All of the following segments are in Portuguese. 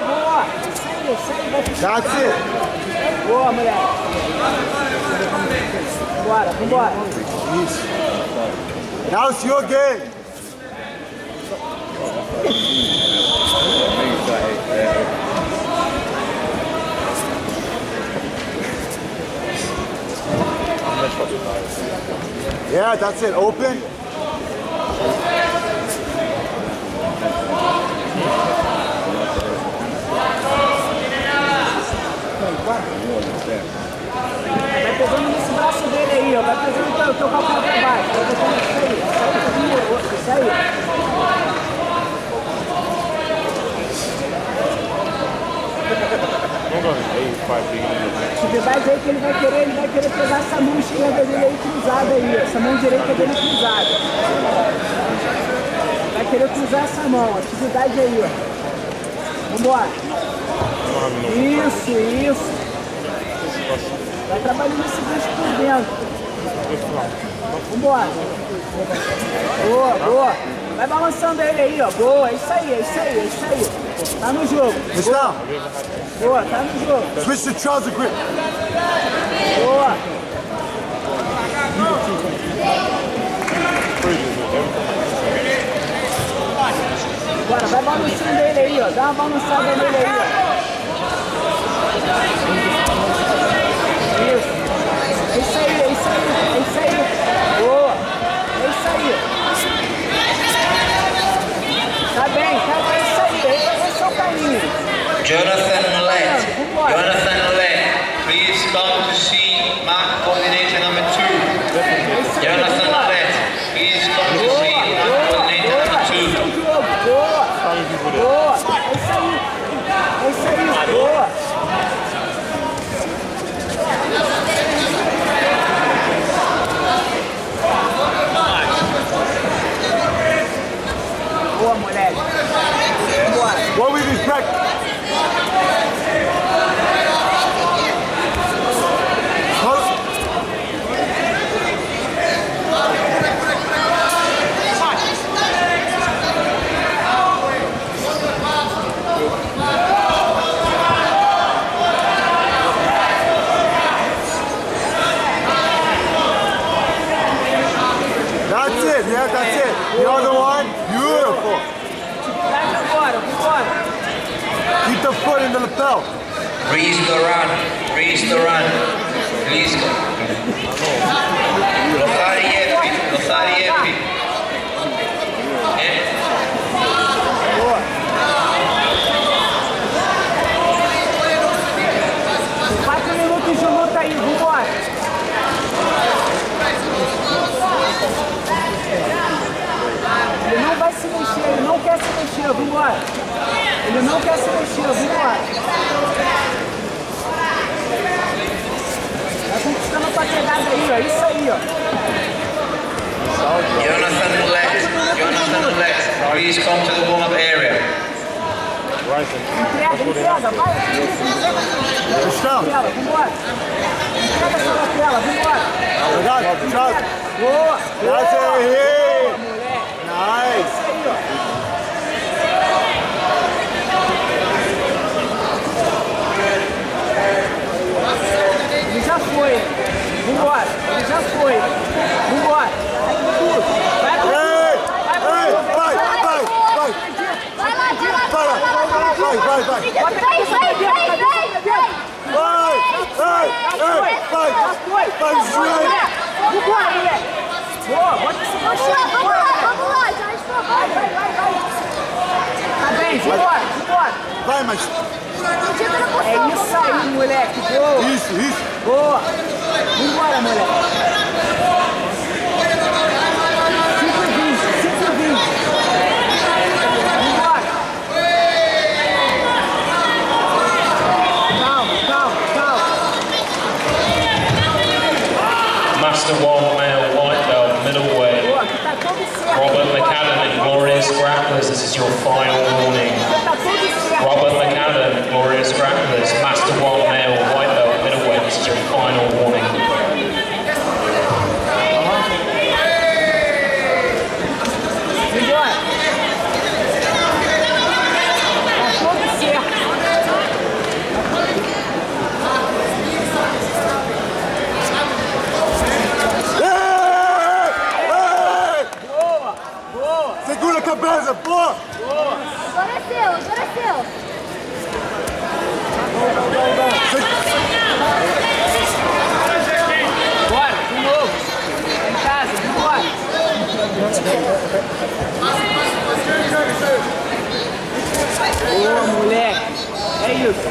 boa. Isso aí, isso aí, vai ficar. That's it. Boa, moleque. Vambora, vambora. Isso. Now it's your game. That's it. Open. Atividade aí que ele vai querer, ele vai querer pegar essa mão esquerda dele aí cruzada aí, essa mão direita dele cruzada. Vai querer cruzar essa mão, atividade aí, ó. Vambora. Isso, isso. Vai trabalhando esse bicho por dentro. Vambora. Boa, boa. Vai balançando ele aí, ó. Boa, é isso aí, é isso aí, é isso aí. Tá no jogo. Down. Boa, tá no jogo. Switch to trouser grip. Boa. Bora, vai balançando ele aí, ó. Dá uma balançada nele aí, ó. Isso. É isso aí, é isso aí, é isso aí. Boa. É isso aí. Tá bem, tá bem, é isso aí. Esse é o seu caminho. Jonathan Millett. Jonathan Millett, please come to see Mark Coordinator number 2. É isso aí. Jonathan vambora. Millett, please come to Boa, see Mark boa, Coordinator boa. number Esse é 2. o jogo. Boa. Boa. É isso aí. É isso aí. Boa. Boa, moleque. Bora. That's it, yeah, that's it. The one, beautiful. Foot in the lapel. Freeze the run, freeze the run. Please. Lothari Epi, Lothari Epi. Eh? Quatro minutos de luta aí, vambora. Ele não vai se mexer, ele não quer se mexer, vambora. Ele não quer se mexer, vambora. Vai conquistando a tua pegada aí, ó. Isso aí, ó. Jonathan Millett, Jonathan Millett, please come to the warm-up area. Entrega, entrega, vai. Tela, vambora. Entrega essa lapela, vambora. It. Trouser. Boa. Hey. moleque. Nice. Isso aí, ó. Ele já foi. Vambora. Ele já foi. Vambora. Vai com tudo. Vai com tudo. Vai. Vai, vai, vai. Vai lá, vai lá, Vai lá. Vai, vai, vai. Vai. Hey. Hey. Vai. Já foi. Vai, joelho. Vambora, moleque. Boa. Bota esse Vamos baixo. lá, vamos lá, vamos lá, já estou. Vai, vai, vai, vai. Tá bem, vambora, vambora. Vai, mas É isso aí, moleque. Boa. isso, isso. Boa! Vambora, moleque! Master One Male White Belt Middleweight, Robert McAdam and Glorious Grapplers, this is your final warning. Isso.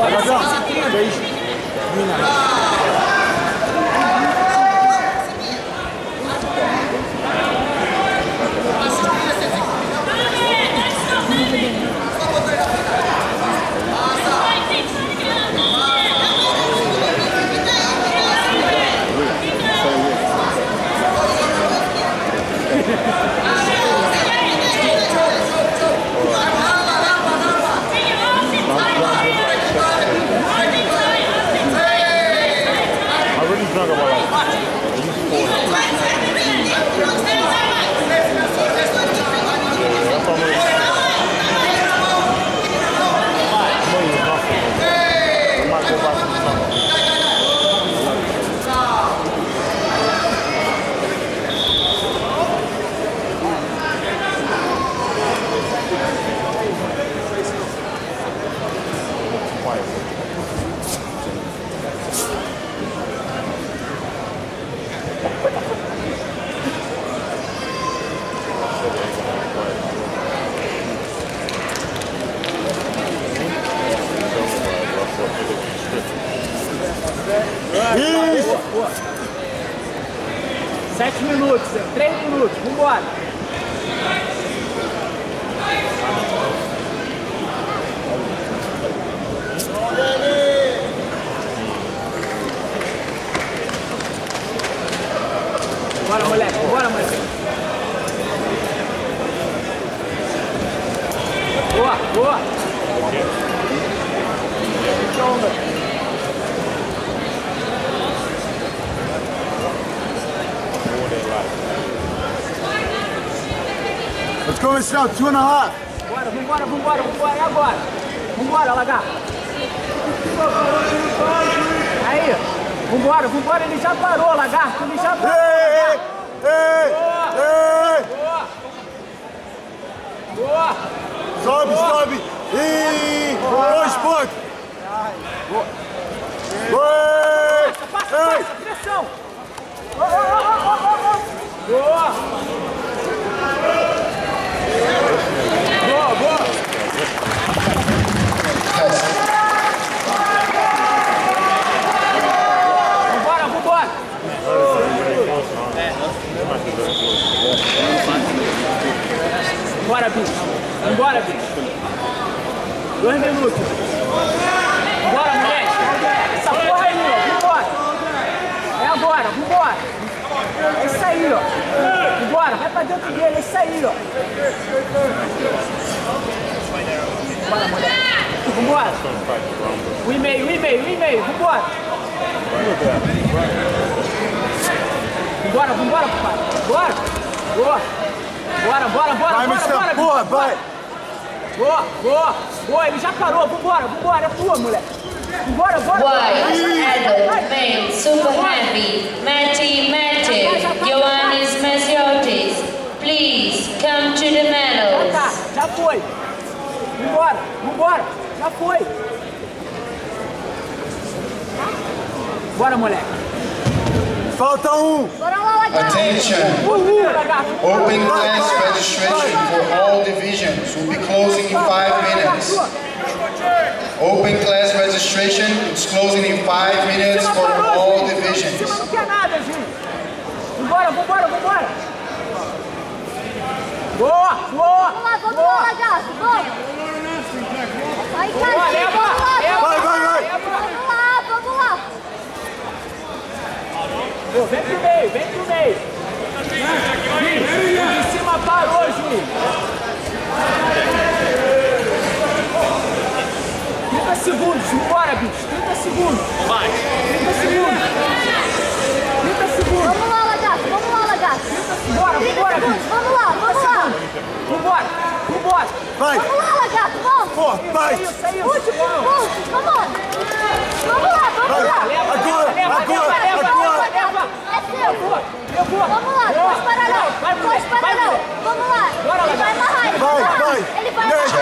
I Isso! Sete minutos, três minutos, vambora. Bora, moleque, bora, moleque. Boa, boa. Let's go now, two and a half. Bora, vambora, vambora, vambora, é agora. Vambora, lagar. Aí, vambora, vambora, ele já parou, lagarto, ele já parou. Ei, ei, ei, Boa! Boa! Sobe, sobe. E dois pontos. Ei, Passa, ei. passa, pressão! Boa! Boa, boa! Vambora, vambora! Bora, bicho! Vambora, bicho! Dois minutos! Vambora, moleque! Essa porra aí, ó! Vambora! É agora, vambora! É isso aí, ó! Vai é isso aí, ó! Bora, moleque! Vambora! Um e meio, um e meio, um e meio, vambora! Vambora, vambora, papai! Bora! Boa! Bora, bora, bora, Vai, bora, bora! bora. vai. Boa, boa, boa, ele já parou, vambora, vambora, é tua, moleque. Vambora, bora. White, adult, male, super heavy, Matty Matty, Ioannis Masiotis. Please come to the Já medals. tá, já foi. Vambora, já foi. Bora, moleque. Falta um. Bora lá, lagarto. Attention! Open class registration for all divisions will be closing in five minutes. Open class registration is closing in five minutes for all divisions. Cima não quer nada, gente. Vambora, vambora, vambora. Boa, boa. Vamos lá, vamos lá, lagarto. Vamos. Leva! Vai, vai, vai! Vamos lá, vamos lá! Vem pro meio, vem pro meio! Em cima parou, Ju! Trinta segundos, bora, bicho! Trinta segundos! Vai! Trinta segundos! Trinta segundos! Vamos lá, lagarto! Vamos lá, lagarto! Bora, bora! Vamos lá, vamos lá! Vamos. Vambora, vambora. Vai! Vamos lá, lagarto, vamos. Forte, vai! Último, último, vamos lá. Vamos lá, vamos lá. Agora, leva, agora, agora! É seu. Eu vou. Vamos lá, pode parar não. Pode parar não. Vamos lá. Ele vai amarrar, ele vai Vai, amarrar. Ele vai amarrar.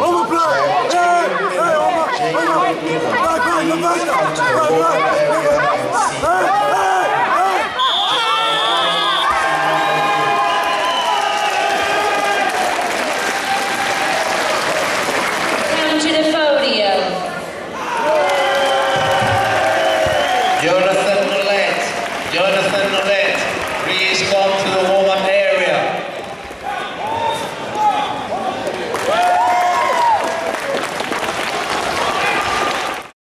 Vamos lá, vamos lá! Vamos lá, vamos! Vai, vai, levanta! Vai, vai!